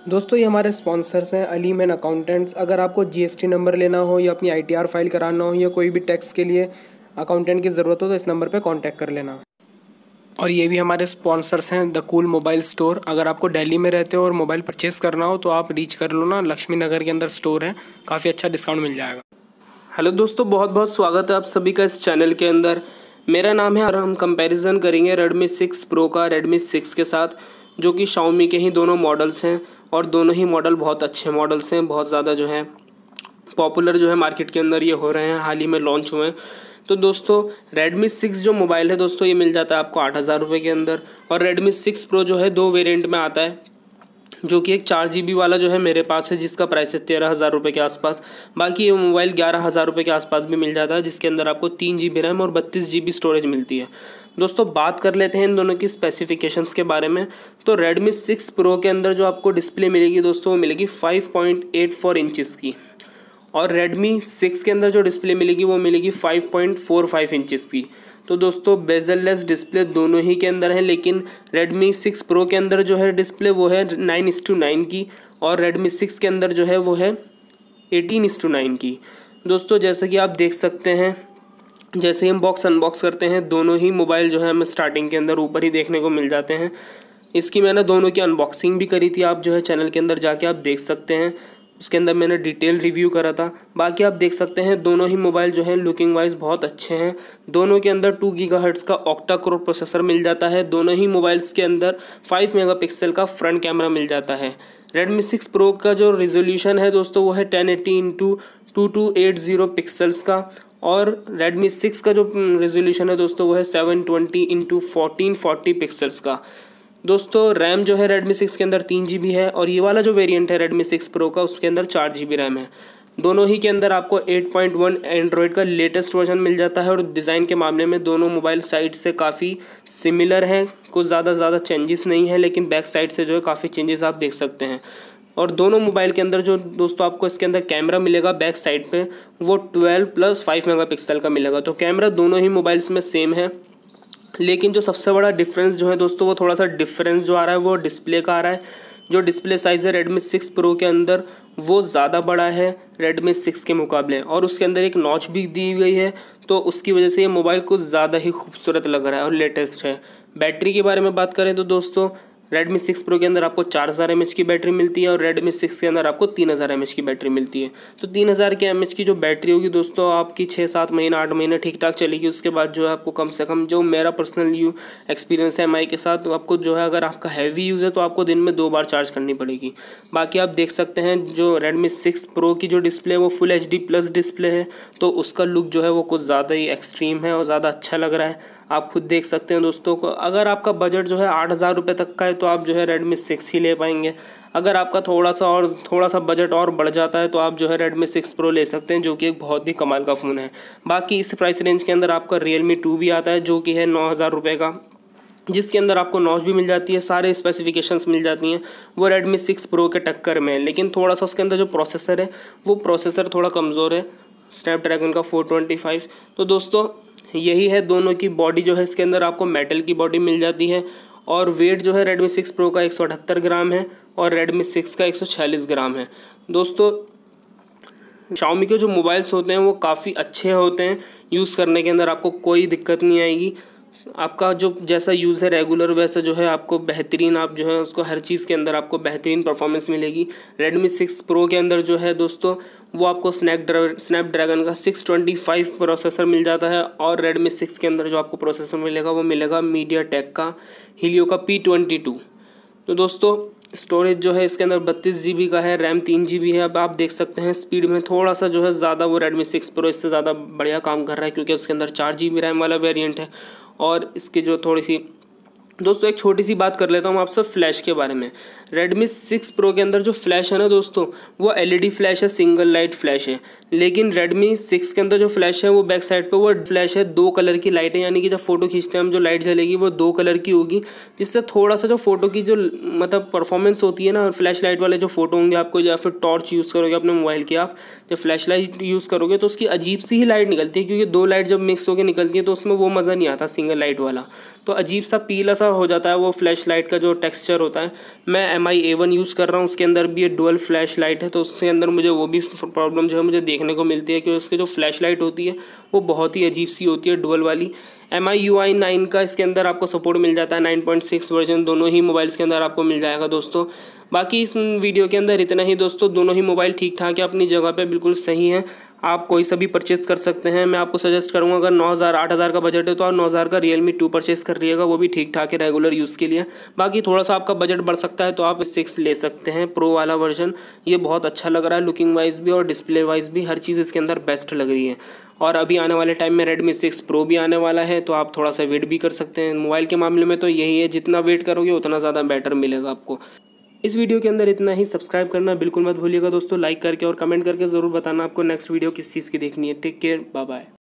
दोस्तों, ये हमारे स्पॉन्सर्स हैं अली मैन अकाउंटेंट्स अगर आपको जीएसटी नंबर लेना हो या अपनी आईटीआर फ़ाइल कराना हो या कोई भी टैक्स के लिए अकाउंटेंट की ज़रूरत हो तो इस नंबर पे कांटेक्ट कर लेना। और ये भी हमारे स्पॉन्सर्स हैं द कूल मोबाइल स्टोर अगर आपको दिल्ली में रहते हो और मोबाइल परचेस करना हो तो आप रीच कर लो ना लक्ष्मी नगर के अंदर स्टोर है। काफ़ी अच्छा डिस्काउंट मिल जाएगा। हेलो दोस्तों बहुत बहुत स्वागत है आप सभी का इस चैनल के अंदर। मेरा नाम है और हम कंपैरिजन करेंगे रेडमी सिक्स प्रो का रेडमी सिक्स के साथ, जो कि शाओमी के ही दोनों मॉडल्स हैं। और दोनों ही मॉडल बहुत अच्छे मॉडल्स हैं, बहुत ज़्यादा जो है पॉपुलर जो है मार्केट के अंदर ये हो रहे हैं। हाल ही में लॉन्च हुए हैं। तो दोस्तों, Redmi 6 जो मोबाइल है दोस्तों, ये मिल जाता है आपको आठ हज़ार रुपये के अंदर। और Redmi 6 Pro जो है, दो वेरिएंट में आता है। जो कि एक चार जीबी वाला जो है मेरे पास है, जिसका प्राइस है तेरह हज़ार रुपये के आसपास। बाकी ये मोबाइल ग्यारह हज़ार रुपये के आसपास भी मिल जाता है, जिसके अंदर आपको तीन जी बी रैम और बत्तीस जी बी स्टोरेज मिलती है। दोस्तों, बात कर लेते हैं इन दोनों की स्पेसिफिकेशंस के बारे में। तो Redmi 6 Pro के अंदर जो आपको डिस्प्ले मिलेगी दोस्तों, वो मिलेगी 5.84 पॉइंट की। और Redmi 6 के अंदर जो डिस्प्ले मिलेगी, वो मिलेगी 5.45 इंचज़ की। तो दोस्तों बेजललेस डिस्प्ले दोनों ही के अंदर है, लेकिन Redmi 6 Pro के अंदर जो है डिस्प्ले वो है नाइन इस टू नाइन की और Redmi 6 के अंदर जो है, वो है एटीन इस टू नाइन की। दोस्तों, जैसा कि आप देख सकते हैं, जैसे ही हम बॉक्स अनबॉक्स करते हैं, दोनों ही मोबाइल जो है हमें स्टार्टिंग के अंदर ऊपर ही देखने को मिल जाते हैं। इसकी मैंने दोनों की अनबॉक्सिंग भी करी थी, आप जो है चैनल के अंदर जाके आप देख सकते हैं। उसके अंदर मैंने डिटेल रिव्यू करा था। बाकी आप देख सकते हैं, दोनों ही मोबाइल जो है, लुकिंग वाइज बहुत अच्छे हैं। दोनों के अंदर टू गीगा का ऑक्टा क्रो प्रोसेसर मिल जाता है। दोनों ही मोबाइल्स के अंदर फाइव मेगापिक्सल का फ्रंट कैमरा मिल जाता है। रेडमी सिक्स प्रो का जो रिजोल्यूशन है दोस्तों, वो है ten eighty into two two eight zero pixels का। और Redmi 6 का जो रेजोल्यूशन है दोस्तों, वो है seven twenty into fourteen forty pixels का। दोस्तों रैम जो है रेडमी सिक्स के अंदर तीन GB है और ये वाला जो वेरिएंट है रेडमी सिक्स प्रो का, उसके अंदर चार जी रैम है। दोनों ही के अंदर आपको 8.1 पॉइंट एंड्रॉयड का लेटेस्ट वर्जन मिल जाता है और डिज़ाइन के मामले में दोनों मोबाइल साइड से काफ़ी सिमिलर हैं, कुछ ज़्यादा ज़्यादा चेंजेस नहीं है, लेकिन बैक साइड से जो है काफ़ी चेंजेस आप देख सकते हैं। और दोनों मोबाइल के अंदर जो दोस्तों आपको इसके अंदर कैमरा मिलेगा बैक साइड पे, वो ट्वेल्व प्लस फाइव मेगापिक्सल का मिलेगा। तो कैमरा दोनों ही मोबाइल्स में सेम है। लेकिन जो सबसे बड़ा डिफरेंस जो है दोस्तों, वो थोड़ा सा डिफरेंस जो आ रहा है, वो डिस्प्ले का आ रहा है। जो डिस्प्ले साइज़ है रेडमी सिक्स प्रो के अंदर, वो ज़्यादा बड़ा है रेडमी सिक्स के मुकाबले। और उसके अंदर एक नॉच भी दी गई है तो उसकी वजह से ये मोबाइल कुछ ज़्यादा ही खूबसूरत लग रहा है और लेटेस्ट है। बैटरी के बारे में बात करें तो दोस्तों रेडमी सिक्स प्रो के अंदर आपको चार हज़ार एम की बैटरी मिलती है और रेडमी सिक्स के अंदर आपको तीन हज़ार एम की बैटरी मिलती है। तो तीन हज़ार के एम की जो बैटरी होगी दोस्तों, आपकी छः सात महीने, आठ महीने ठीक ठाक चलेगी। उसके बाद जो है आपको कम से कम जो मेरा पर्सनल यू एक्सपीरियंस है एम के साथ तो आपको जो है अगर आपका हैवी यूज़ है तो आपको दिन में दो बार चार्ज करनी पड़ेगी। बाकी आप देख सकते हैं, जो रेडमी सिक्स प्रो की जो डिस्प्ले है, वो फुल एच प्लस डिस्प्ले है तो उसका लुक जो है वो कुछ ज़्यादा ही एक्सट्रीम है और ज़्यादा अच्छा लग रहा है। आप खुद देख सकते हैं दोस्तों को, अगर आपका बजट जो है आठ हज़ार रुपये तक का है तो आप जो है रेडमी सिक्स ही ले पाएँगे। अगर आपका थोड़ा सा और, थोड़ा सा बजट और बढ़ जाता है तो आप जो है रेडमी सिक्स प्रो ले सकते हैं, जो कि एक बहुत ही कमाल का फ़ोन है। बाकी इस प्राइस रेंज के अंदर आपका रियल मी टू भी आता है, जो कि है नौ हज़ार रुपये का, जिसके अंदर आपको नॉच भी मिल जाती है, सारे स्पेसिफिकेशंस मिल जाती हैं, वो रेडमी सिक्स प्रो के टक्कर में लेकिन थोड़ा सा उसके अंदर जो प्रोसेसर है, वो प्रोसेसर थोड़ा कमज़ोर है स्नैपड्रैगन का फोर ट्वेंटी फाइव तो दोस्तों, यही है दोनों की बॉडी जो है, इसके अंदर आपको मेटल की बॉडी मिल जाती है और वेट जो है रेडमी सिक्स प्रो का एक सौ अठहत्तर ग्राम है और रेडमी सिक्स का एक सौ छियालीस ग्राम है। दोस्तों शाओमी के जो मोबाइल्स होते हैं, वो काफ़ी अच्छे होते हैं। यूज़ करने के अंदर आपको कोई दिक्कत नहीं आएगी। आपका जो जैसा यूज़ है रेगुलर वैसा जो है आपको बेहतरीन, आप जो है उसको हर चीज़ के अंदर आपको बेहतरीन परफॉर्मेंस मिलेगी। रेडमी सिक्स प्रो के अंदर जो है दोस्तों, वो आपको स्नैप स्नैपड्रैगन का सिक्स ट्वेंटी फाइव प्रोसेसर मिल जाता है और रेडमी सिक्स के अंदर जो आपको प्रोसेसर मिलेगा, वो मिलेगा मीडिया टेक का हीलियो का पी ट्वेंटी टू तो दोस्तों स्टोरेज जो है इसके अंदर बत्तीस जी का है रैम तीन जी है। अब आप देख सकते हैं स्पीड में थोड़ा सा जो है ज़्यादा वो रेडमी सिक्स प्रो इससे ज़्यादा बढ़िया काम कर रहा है क्योंकि उसके अंदर चार जी रैम वाला वेरियंट है और इसकी जो थोड़ी सी दोस्तों, एक छोटी सी बात कर लेता हूँ आपसे फ्लैश के बारे में। Redmi 6 Pro के अंदर जो फ्लैश है ना दोस्तों, वो एलईडी फ्लैश है सिंगल लाइट फ्लैश है। लेकिन Redmi 6 के अंदर जो फ्लैश है, वो बैक साइड पे वो फ्लैश है, दो कलर की लाइट है, यानी कि जब फ़ोटो खींचते हैं हम, जो लाइट जलेगी, वो दो कलर की होगी, जिससे थोड़ा सा जो फ़ोटो की जो मतलब परफॉर्मेंस होती है ना फ्लैश लाइट वाले जो फ़ोटो होंगे आपको, या फिर टॉर्च यूज़ करोगे अपने मोबाइल की, आप जब फ्लैश लाइट यूज़ करोगे तो उसकी अजीब सी ही लाइट निकलती है, क्योंकि दो लाइट जब मिक्स होकर निकलती है तो उसमें वो मज़ा नहीं आता सिंगल लाइट वाला। तो अजीब सा पीला सा हो जाता है वो फ्लैश लाइट का जो टेक्सचर होता है। मैं M I A one use कर रहा हूँ, उसके अंदर भी ये डुअल फ्लैश लाइट है तो उसके अंदर मुझे वो भी प्रॉब्लम जो है मुझे देखने को मिलती है कि उसकी जो फ्लैश लाइट होती है, वो बहुत ही अजीब सी होती है डुअल वाली। M I U I nine का इसके अंदर आपको सपोर्ट मिल जाता है नाइन पॉइंट सिक्स वर्जन दोनों ही मोबाइल्स के अंदर आपको मिल जाएगा दोस्तों। बाकी इस वीडियो के अंदर इतना ही दोस्तों, दोनों ही मोबाइल ठीक ठाक है, अपनी जगह पे बिल्कुल सही है। आप कोई सा भी परचेस कर सकते हैं। मैं आपको सजेस्ट करूँगा, अगर नौ हज़ार, आठ हज़ार का बजट है तो आप नौ हज़ार का रियल मी टू परचेस कर लिएगा वो भी ठीक ठाक है रेगुलर यूज़ के लिए। बाकी थोड़ा सा आपका बजट बढ़ सकता है तो आप सिक्स ले सकते हैं। प्रो वाला वर्जन ये बहुत अच्छा लग रहा है लुकिंग वाइज भी और डिस्प्ले वाइज भी। हर चीज़ इसके अंदर बेस्ट लग रही है। और अभी आने वाले टाइम में रेडमी सिक्स प्रो भी आने वाला है तो आप थोड़ा सा वेट भी कर सकते हैं। मोबाइल के मामले में तो यही है, जितना वेट करोगे, उतना ज़्यादा बेटर मिलेगा आपको। इस वीडियो के अंदर इतना ही। सब्सक्राइब करना बिल्कुल मत भूलिएगा दोस्तों। लाइक करके और कमेंट करके ज़रूर बताना आपको नेक्स्ट वीडियो किस चीज़ की देखनी है। Take care bye bye